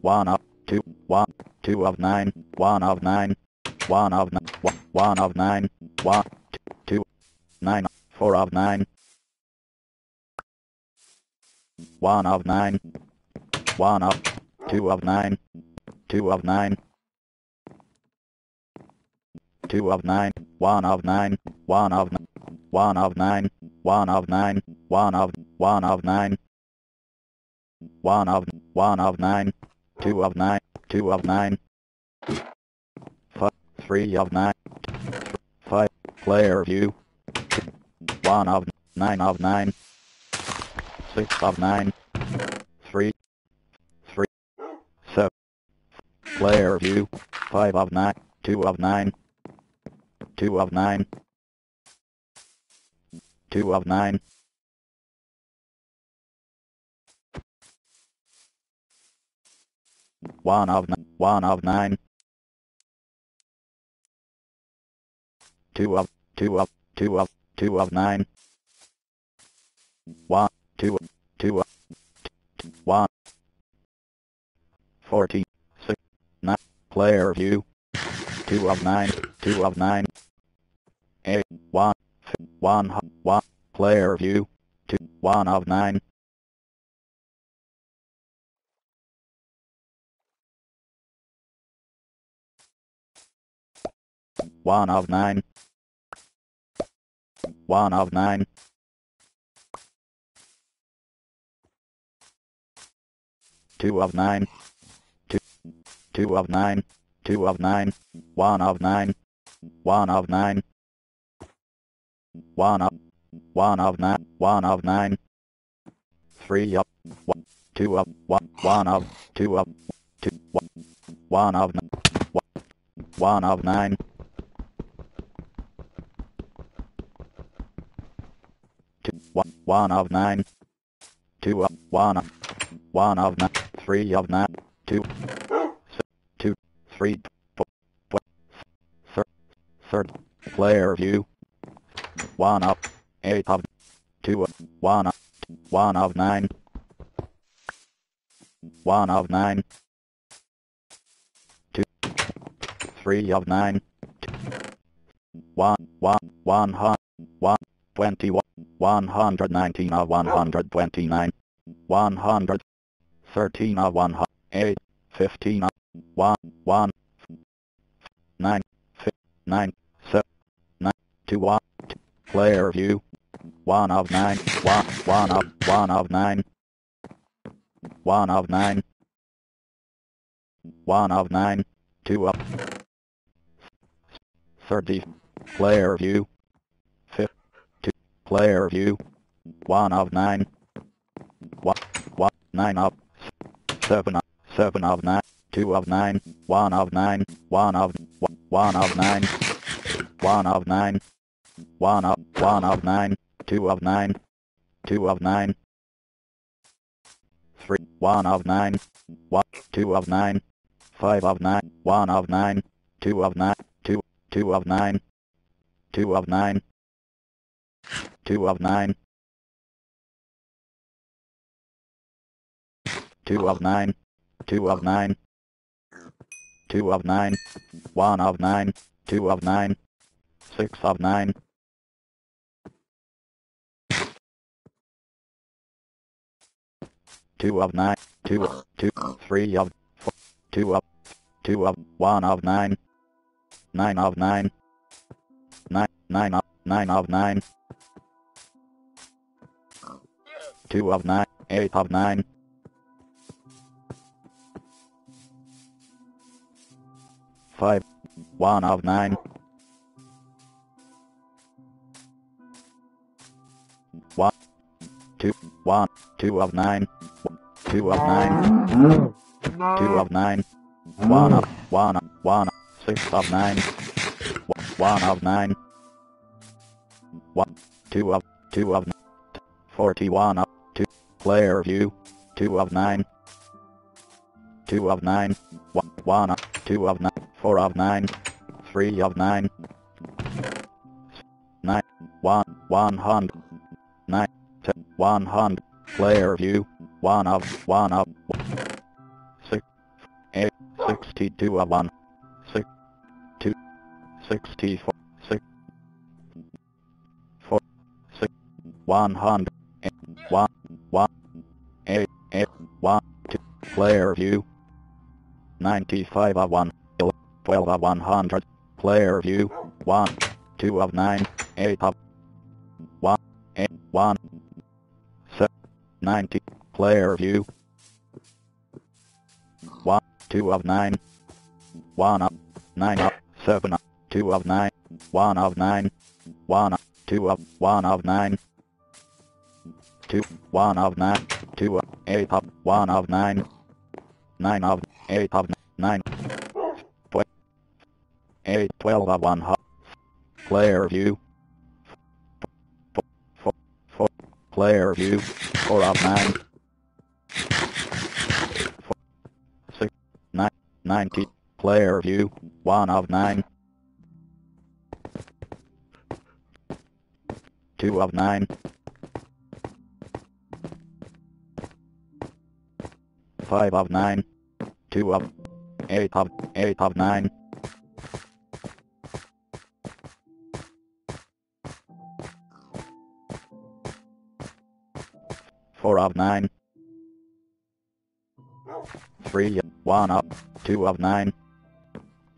one of two, one, two of nine, one of nine, one of nine, one, one of nine, one, two, nine, four of nine, one of nine, one of, two of nine, two of nine, two of nine, one of nine, one of one of nine, one of nine, one of, one of nine, one of, one of nine, two of nine, two of nine, five, three of nine, five, player view, one of nine of nine, six of nine, three, three, seven, player view, five of nine, two of nine, two of nine, two of nine, one of one of nine, two of, two of, two of, two of nine, one, two, two of, t- one, fourteen, six, nine, player view, two of nine, two of nine, eight, one, f- one, player view, two, one of nine, one of nine, one of nine, two of nine, two, two of nine, two of nine, one of nine, one of nine, one of, one of nine, one of nine, three of, one, two of, one, one of, two of, two, one, one of, one, one of nine, two, one, one of nine, two of, one. One of nine, three of nine, two, s- two, three, four, four, third, third, player view, one of, eight of, two. Of, one of, one of nine, one of nine, two, three of nine, two, one, one, one hundred, one, twenty-one, one hundred nineteen of one hundred twenty-nine, one hundred thirteen of one hundred eight, fifteen of one, one, nine, fi- nine, seven, nine, two, one, two, player view, one of 9, 1, 1 of, one of nine, one of nine, one of nine, two of, thirty, player view, player view, one of nine, one, one, nine of, seven of, seven of nine, two of nine, one of nine, one of, one, of nine, one of nine, one of, one of nine, two of nine, two of nine, three, one of nine, one, two of nine, five of nine, one of nine, two of nine, two, two of nine, two of nine, two of nine, two of nine, two of nine, two of nine, one of nine, two of nine, six of nine, two of nine, two, two, three of, four, two of, two of, one of nine, nine of nine. nine, nine, of, nine of nine, two of nine, eight of nine, five, one of nine, one, two, one, two of nine, two of nine, two of nine, one of, one of, one of, six of nine, one of nine, one, two of, two of, forty-one of, player view, two of nine, two of nine, one, one of, two of nine, four of nine, three of nine. nine, nine, one, one hundred, nine, one hundred, player view, one of, one of, six, 62 of 1, 6, 2, 64, 6, 4, 6, 100, player view, 95 of 1, 12 of 100, player view, 1, 2 of 9, 8 of 1, 8, 1, 7, 90, player view, 1, 2 of 9, 1 of 9 of 7 of 2 of 9, 1 of 9, 1 of 2 of 1 of 9, 2, 1 of 9, 2 of 8 of 1 of 9, 9 of 8 of 9, 12, 8, 12 of 1 of player view, 4, 4, 4, player view, 4 of 9, 4, 6, 9, 90, player view, 1 of 9, 2 of 9, 5 of 9, 2 of 8 of 8 of 9, 4 of 9, 3, 1 of 2 of 9,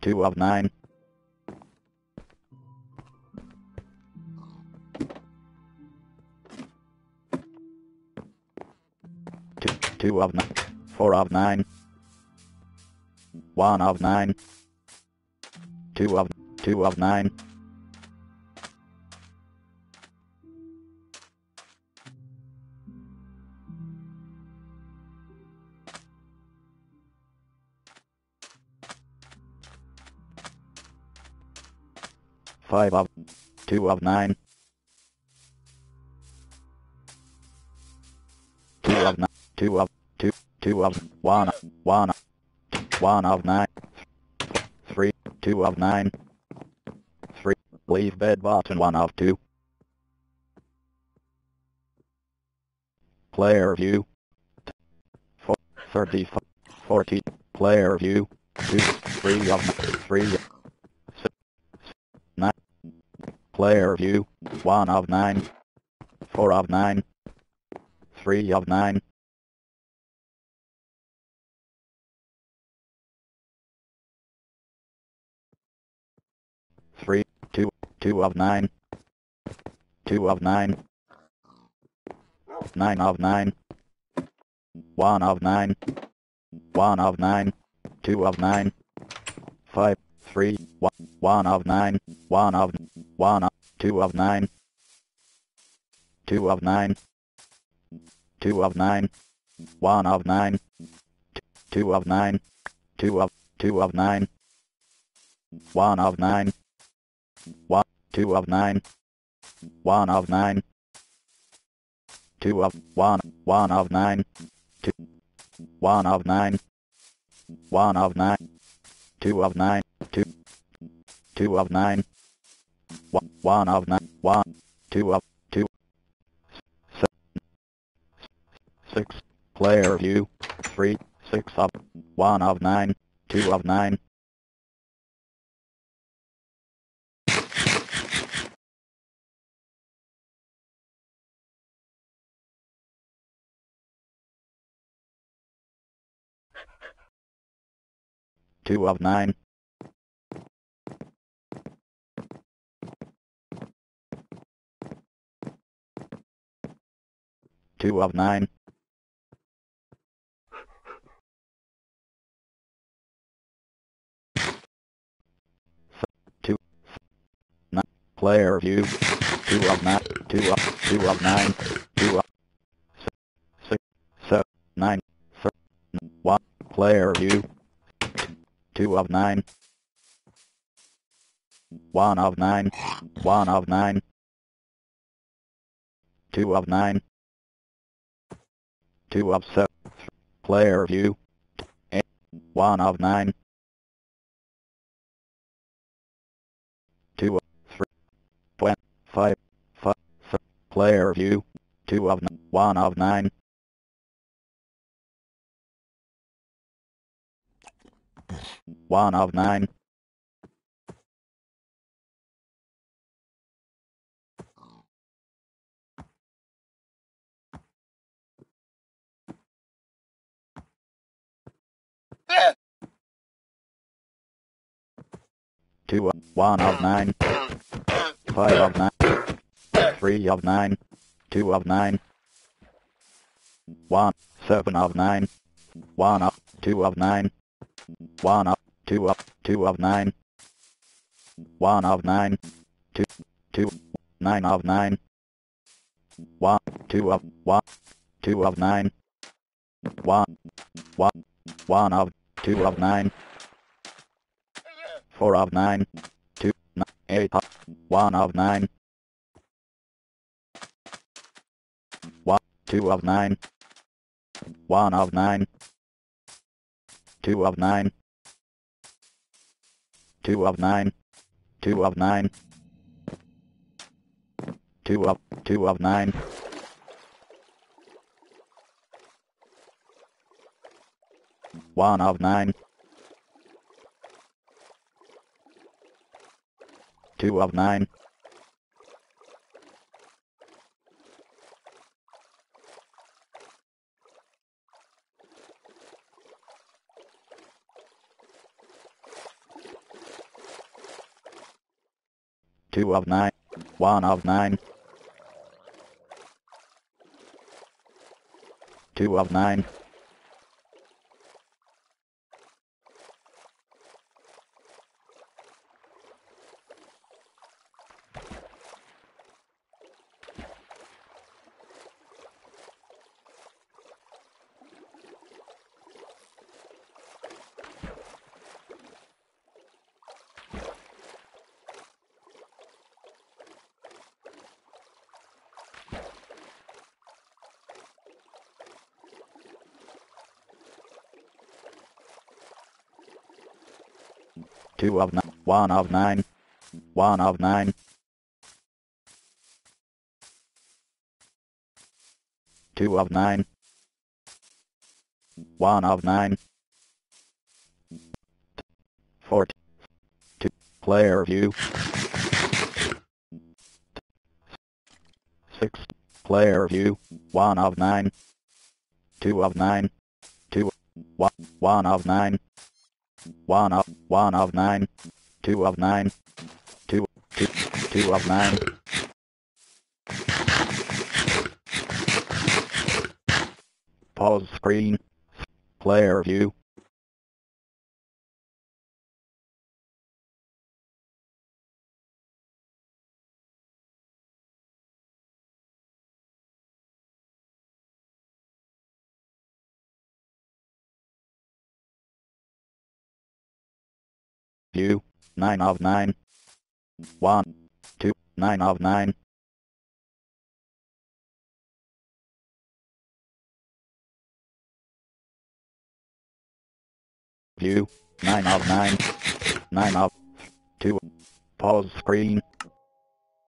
2 of 9, 2, 2 of 9, 4 of 9, 1 of 9, 2 of 2 of 9, five of two of nine, two of nine, two of two, of one, one, one of nine, three, two of nine, three, leave bed button one of two, player view, four, 30, 40, player view, two, three of three, six, nine, player view, one of nine, four of nine, three of nine, 2 of 9, 2 of 9, 9 of 9, 1 of 9, 1 of 9, 2 of 9, 5, 3, 1, 1 of 9, 1 of 1 2 of 9, 2 of 9, 2 of 9, 1 of 9, 2 of 9, 2 of 2 of 9, 1 of 9, 1 two of nine, one of nine, two of one one of nine, two one of nine, one of nine, two of nine, two two of nine, one one of nine, one two of two, six player view, three six of one of nine, two of nine, two of nine, two of nine, two, nine, player view, two of nine, two of, two of nine, two of, six, six, seven, nine, thir- one, player view, two of nine, one of nine, one of nine, two of nine, two of seven, player view, one of nine, two of three, twen- five, five, th- player view, two of n- one of nine, one of nine, two, of- one of nine, five of nine, three of nine, two of nine, one, seven of nine, one of, two of nine, one of, two of, two of nine, one of nine, two, two, nine of nine, one, two of, one, two of nine, one, one, one of, two of nine, four of nine, two, nine, eight of, one of nine, one, two of nine, one of nine, two of nine, two of nine, two of nine, two of, two of nine, one of nine, two of nine, two of nine, one of nine, two of nine, two of nine, one of nine, one of nine, two of nine, one of nine, four, two, player view, six, player view, one of nine, two of nine, two, one, one of nine, one of one of nine, two of nine, two two two of nine. Pause screen. Player view. View. Nine of nine. One, two, nine of nine. View. Nine of nine. Nine of two. Pause screen.